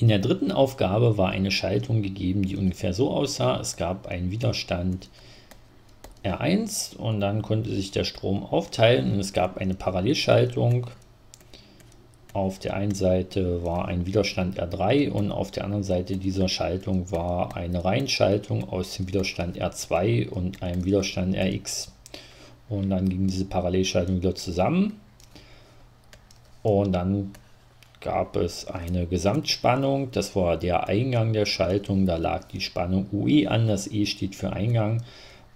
In der dritten Aufgabe war eine Schaltung gegeben, die ungefähr so aussah. Es gab einen Widerstand R1 und dann konnte sich der Strom aufteilen und es gab eine Parallelschaltung. Auf der einen Seite war ein Widerstand R3 und auf der anderen Seite dieser Schaltung war eine Reihenschaltung aus dem Widerstand R2 und einem Widerstand Rx. Und dann ging diese Parallelschaltung wieder zusammen und dann gab es eine Gesamtspannung, das war der Eingang der Schaltung, da lag die Spannung UE an, das E steht für Eingang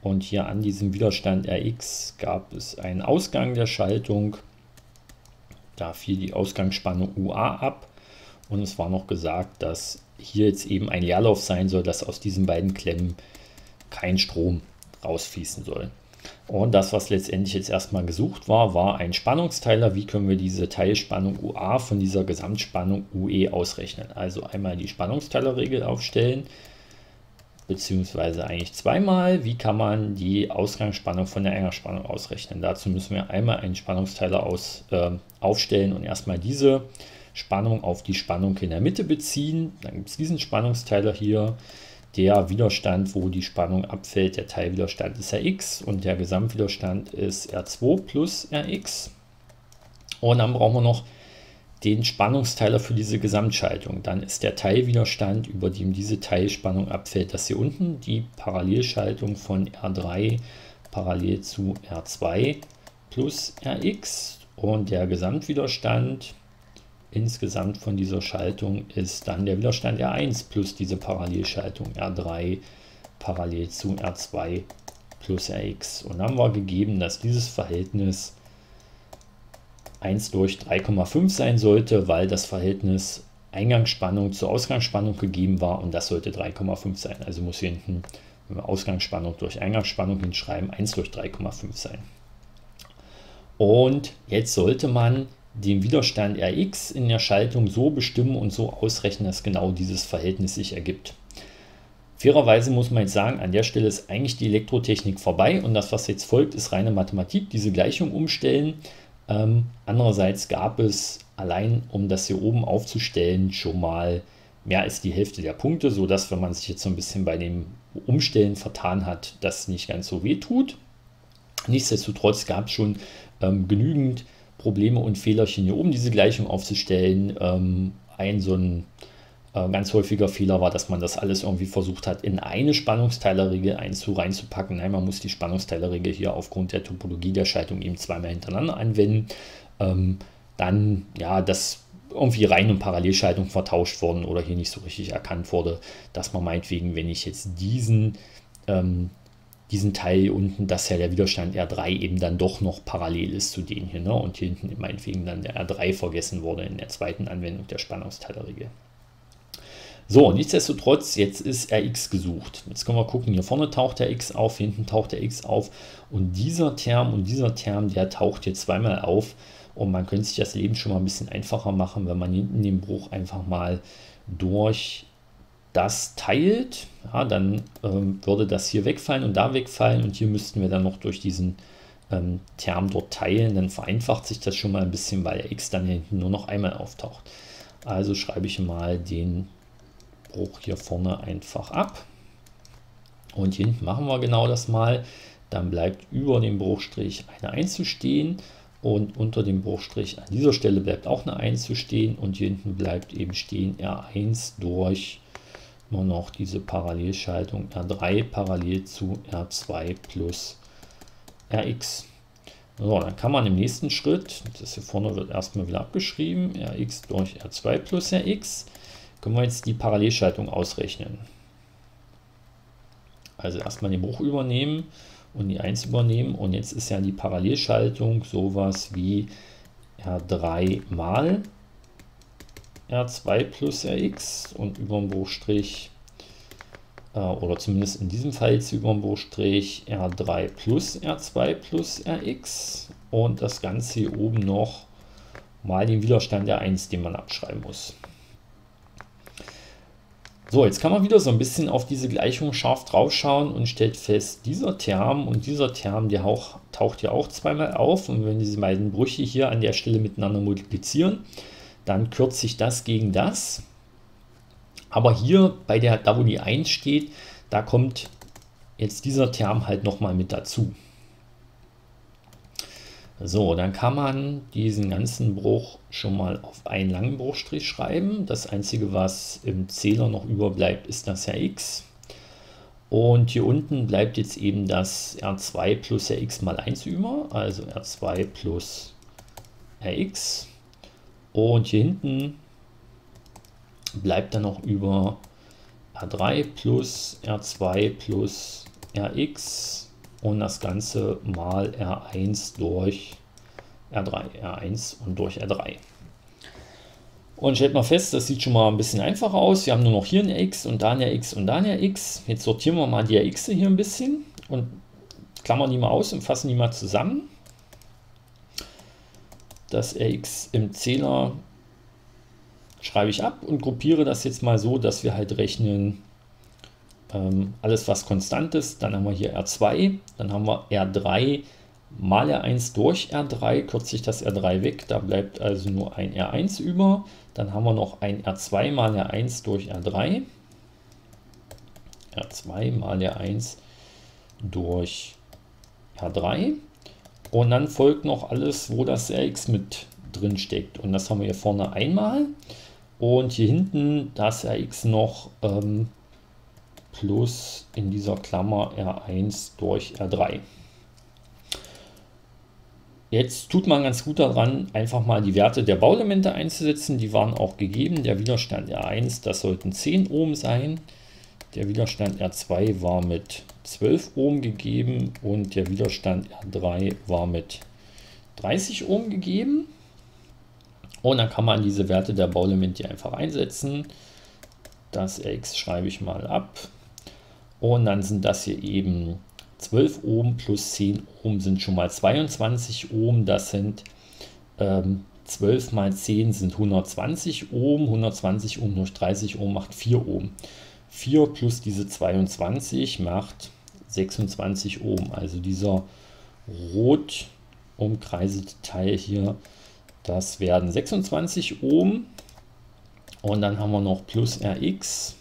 und hier an diesem Widerstand Rx gab es einen Ausgang der Schaltung. Da fiel die Ausgangsspannung UA ab. Und es war noch gesagt, dass hier jetzt eben ein Leerlauf sein soll, dass aus diesen beiden Klemmen kein Strom rausfließen soll. Und das, was letztendlich jetzt erstmal gesucht war, war ein Spannungsteiler. Wie können wir diese Teilspannung UA von dieser Gesamtspannung UE ausrechnen? Also einmal die Spannungsteilerregel aufstellen beziehungsweise eigentlich zweimal. Wie kann man die Ausgangsspannung von der Eingangsspannung ausrechnen? Dazu müssen wir einmal einen Spannungsteiler aus, äh, aufstellen und erstmal diese Spannung auf die Spannung in der Mitte beziehen. Dann gibt es diesen Spannungsteiler hier. Der Widerstand, wo die Spannung abfällt, der Teilwiderstand ist Rx und der Gesamtwiderstand ist R2 plus Rx. Und dann brauchen wir noch den Spannungsteiler für diese Gesamtschaltung. Dann ist der Teilwiderstand, über dem diese Teilspannung abfällt, das hier unten, die Parallelschaltung von R3 parallel zu R2 plus Rx und der Gesamtwiderstand insgesamt von dieser Schaltung ist dann der Widerstand R1 plus diese Parallelschaltung R3 parallel zu R2 plus Rx. Und dann war gegeben, dass dieses Verhältnis 1 durch 3,5 sein sollte, weil das Verhältnis Eingangsspannung zur Ausgangsspannung gegeben war und das sollte 3,5 sein. Also muss hier hinten, wenn wir Ausgangsspannung durch Eingangsspannung hinschreiben, 1 durch 3,5 sein. Und jetzt sollte man den Widerstand Rx in der Schaltung so bestimmen und so ausrechnen, dass genau dieses Verhältnis sich ergibt. Fairerweise muss man jetzt sagen, an der Stelle ist eigentlich die Elektrotechnik vorbei und das, was jetzt folgt, ist reine Mathematik, diese Gleichung umstellen. Ähm, andererseits gab es allein, um das hier oben aufzustellen, schon mal mehr als die Hälfte der Punkte, sodass, wenn man sich jetzt so ein bisschen bei dem Umstellen vertan hat, das nicht ganz so weh tut. Nichtsdestotrotz gab es schon ähm, genügend Probleme und Fehlerchen hier oben, diese Gleichung aufzustellen. Ähm, ein so ein äh, ganz häufiger Fehler war, dass man das alles irgendwie versucht hat, in eine Spannungsteilerregel einzu reinzupacken. Nein, man muss die Spannungsteilerregel hier aufgrund der Topologie der Schaltung eben zweimal hintereinander anwenden. Ähm, dann, ja, dass irgendwie Rein- und Parallelschaltung vertauscht wurden oder hier nicht so richtig erkannt wurde, dass man meinetwegen, wenn ich jetzt diesen, ähm, diesen Teil hier unten, dass ja der Widerstand R3 eben dann doch noch parallel ist zu dem hier, ne? und hier hinten meinetwegen dann der R3 vergessen wurde in der zweiten Anwendung der Spannungsteilerregel. So, nichtsdestotrotz, jetzt ist Rx gesucht. Jetzt können wir gucken, hier vorne taucht der x auf, hinten taucht der x auf. Und dieser Term und dieser Term, der taucht hier zweimal auf. Und man könnte sich das Leben schon mal ein bisschen einfacher machen, wenn man hinten den Bruch einfach mal durch das teilt. Ja, dann ähm, würde das hier wegfallen und da wegfallen. Und hier müssten wir dann noch durch diesen ähm, Term dort teilen. Dann vereinfacht sich das schon mal ein bisschen, weil x dann hinten nur noch einmal auftaucht. Also schreibe ich mal den Bruch hier vorne einfach ab. Und hier hinten machen wir genau das mal. Dann bleibt über dem Bruchstrich eine 1 zu stehen und unter dem Bruchstrich an dieser Stelle bleibt auch eine 1 zu stehen und hier hinten bleibt eben stehen R1 durch nur noch diese Parallelschaltung R3 parallel zu R2 plus Rx. So, dann kann man im nächsten Schritt, das hier vorne wird erstmal wieder abgeschrieben, Rx durch R2 plus Rx, können wir jetzt die Parallelschaltung ausrechnen. Also erstmal den Bruch übernehmen und die 1 übernehmen und jetzt ist ja die Parallelschaltung sowas wie R3 mal R2 plus Rx und über dem Bruchstrich äh, oder zumindest in diesem Fall jetzt über dem Bruchstrich R3 plus R2 plus Rx und das Ganze hier oben noch mal den Widerstand der 1, den man abschreiben muss. So, jetzt kann man wieder so ein bisschen auf diese Gleichung scharf drauf schauen und stellt fest, dieser Term und dieser Term, der auch, taucht ja auch zweimal auf. Und wenn diese beiden Brüche hier an der Stelle miteinander multiplizieren, dann kürzt sich das gegen das. Aber hier bei der, da wo die 1 steht, da kommt jetzt dieser Term halt nochmal mit dazu. So, dann kann man diesen ganzen Bruch schon mal auf einen langen Bruchstrich schreiben. Das einzige, was im Zähler noch überbleibt, ist das Rx. Und hier unten bleibt jetzt eben das R2 plus Rx mal 1 über, also R2 plus Rx. Und hier hinten bleibt dann noch über R3 plus R2 plus Rx und das Ganze mal R1 durch R3, R1 und durch R3. Und stellt mal fest, das sieht schon mal ein bisschen einfacher aus. Wir haben nur noch hier ein X und da ein X und da ein X. Jetzt sortieren wir mal die X hier ein bisschen und klammern die mal aus und fassen die mal zusammen. Das Rx im Zähler schreibe ich ab und gruppiere das jetzt mal so, dass wir halt rechnen ähm, alles was konstant ist. Dann haben wir hier R2, dann haben wir R3 mal R1 durch R3, kürze ich das R3 weg, da bleibt also nur ein R1 über. Dann haben wir noch ein R2 mal R1 durch R3. R2 mal R1 durch R3. Und dann folgt noch alles, wo das Rx mit drin steckt. Und das haben wir hier vorne einmal. Und hier hinten das Rx noch ähm, plus in dieser Klammer R1 durch R3. Jetzt tut man ganz gut daran, einfach mal die Werte der Bauelemente einzusetzen. Die waren auch gegeben. Der Widerstand R1, das sollten 10 Ohm sein. Der Widerstand R2 war mit 12 Ohm gegeben und der Widerstand R3 war mit 30 Ohm gegeben. Und dann kann man diese Werte der Bauelemente einfach einsetzen. Das X schreibe ich mal ab. Und dann sind das hier eben 12 Ohm plus 10 Ohm sind schon mal 22 Ohm. Das sind ähm, 12 mal 10 sind 120 Ohm. 120 Ohm durch 30 Ohm macht 4 Ohm. 4 plus diese 22 macht 26 Ohm. Also dieser rot umkreisete Teil hier das werden 26 Ohm. Und dann haben wir noch plus Rx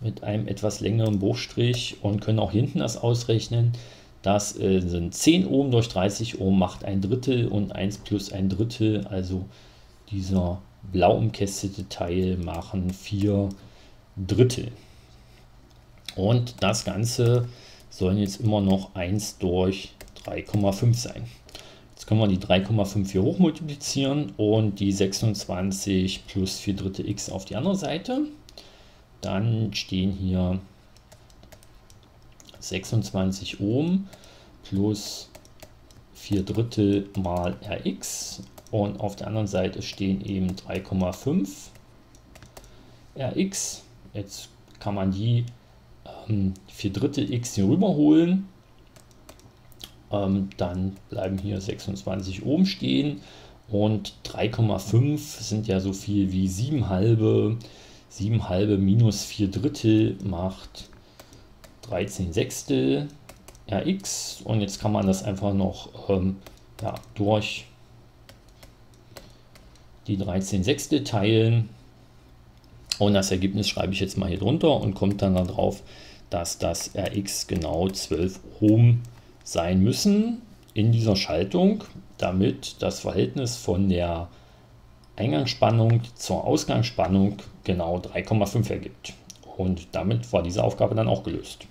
mit einem etwas längeren Bruchstrich und können auch hinten das ausrechnen. Das äh, sind 10 Ohm durch 30 Ohm macht ein Drittel und 1 plus ein Drittel, also dieser blau umkästete Teil machen 4 Drittel. Und das Ganze sollen jetzt immer noch 1 durch 3,5 sein können wir die 3,5 hier hoch multiplizieren und die 26 plus 4 dritte x auf die andere Seite. Dann stehen hier 26 Ohm plus 4 Drittel mal Rx und auf der anderen Seite stehen eben 3,5 Rx. Jetzt kann man die ähm, 4 Drittel x hier rüberholen ähm, dann bleiben hier 26 Ohm stehen und 3,5 sind ja so viel wie 7 halbe. 7 halbe minus 4 Drittel macht 13 Sechstel Rx und jetzt kann man das einfach noch ähm, ja, durch die 13 Sechstel teilen und das Ergebnis schreibe ich jetzt mal hier drunter und kommt dann darauf, dass das Rx genau 12 Ohm sein müssen in dieser Schaltung, damit das Verhältnis von der Eingangsspannung zur Ausgangsspannung genau 3,5 ergibt. Und damit war diese Aufgabe dann auch gelöst.